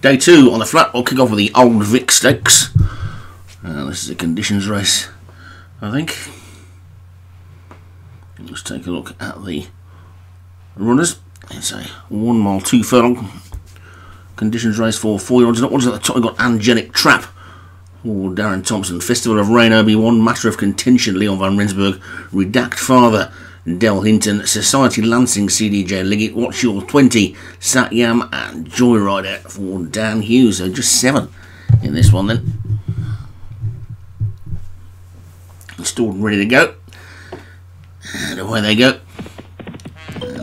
Day two on the flat. We'll kick off with the Old Vic Stakes. Uh, this is a conditions race, I think. Let's take a look at the runners. It's a one mile, two furlong conditions race for four year olds. Not ones at the top, we've got Angelic Trap. Oh, Darren Thompson, Festival of Rain, Obi-Wan, Matter of Contention, Leon Van Rensburg, Redact Father, Del Hinton, Society Lancing, CDJ Liggett, Watch Your 20, Satyam, and Joyrider for Dan Hughes. So just seven in this one then. Installed and ready to go. And away they go.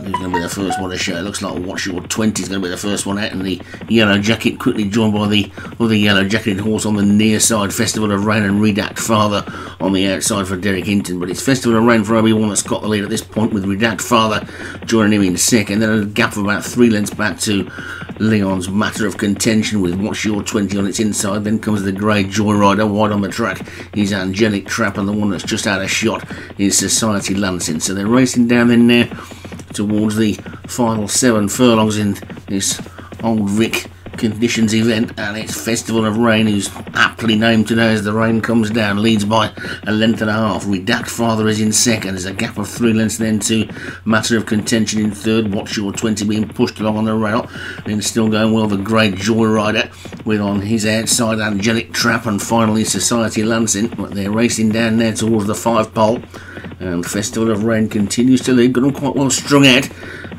Who's going to be the first one to show? It looks like Watch Your 20 is going to be the first one out, and the Yellow Jacket quickly joined by the other Yellow Jacketed horse on the near side. Festival of Rain and Redact Father on the outside for Derek Hinton, but it's Festival of Rain for Obi-Wan that's got the lead at this point with Redact Father joining him in second. Then a gap of about three lengths back to Leon's Matter of Contention with Watch Your 20 on its inside. Then comes the Grey Joyrider wide on the track. He's Angelic Trap, and the one that's just out of shot is Society Lancing. So they're racing down in there towards the final seven furlongs in this Old Vic conditions event and it's Festival of Rain who's aptly named today as the rain comes down. Leads by a length and a half. Redact Father is in second. There's a gap of three lengths then to Matter of Contention in third. Watch Your 20 being pushed along on the rail. Then still going well the Great Joyrider with on his outside Angelic Trap and finally Society Lancing but they're racing down there towards the five pole Um, and Festival of Rain continues to lead got them quite well strung out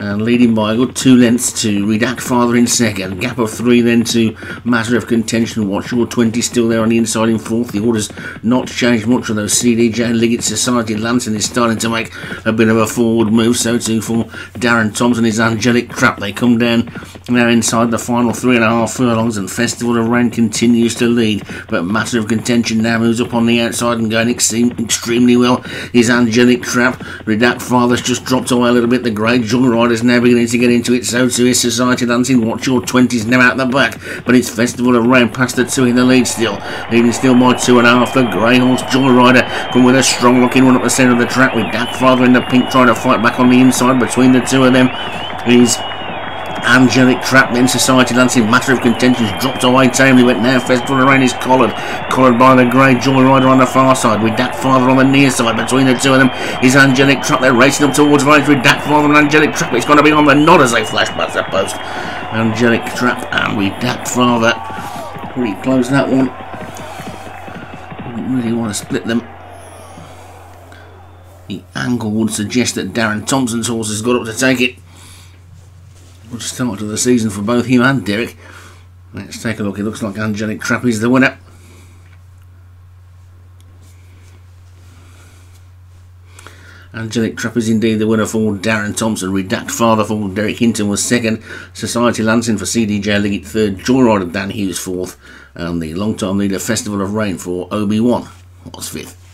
and leading by a good two lengths to Redact Father in second. Gap of three then to Matter of Contention. Watch your 20 still there on the inside in fourth. The order's not changed much, although CDJ and Liggett Society Lantern is starting to make a bit of a forward move. So too for Darren Thompson, his Angelic Trap. They come down now inside the final three and a half furlongs, and Festival of Rain continues to lead. But Matter of Contention now moves up on the outside and going extremely well. His Angelic Trap. Redact Father's just dropped away a little bit. The Great Is now beginning to get into it. So too is Society Dancing. Watch your 20s now out the back. But it's Festival of Rain past the two in the lead still. Leading still by two and a half. The Grey Horse Joyrider come with a strong looking one up the centre of the track with Dak Father in the pink trying to fight back on the inside between the two of them. He's Angelic Trap, then Society Dancing, Matter of Contentions dropped away. Tamely, went now Festival of Rain is collared, collared by the Grey Joyrider on the far side, with Dak Father on the near side, between the two of them is Angelic Trap, they're racing up towards range with Dak Father and Angelic Trap, it's going to be on the nod as they flash past the post, Angelic Trap and with Dak Father, pretty close that one, didn't really want to split them. The angle would suggest that Darren Thompson's horse has got up to take it. Good start to the season for both him and Derek. Let's take a look. It looks like Angelic Trap is the winner. Angelic Trap is indeed the winner for Darren Thompson. Redact Father for Derek Hinton was second. Society Lancing for CDJ Liggett third. Joyrider Dan Hughes fourth. And the long-time leader Festival of Rain for Obi-Wan was fifth.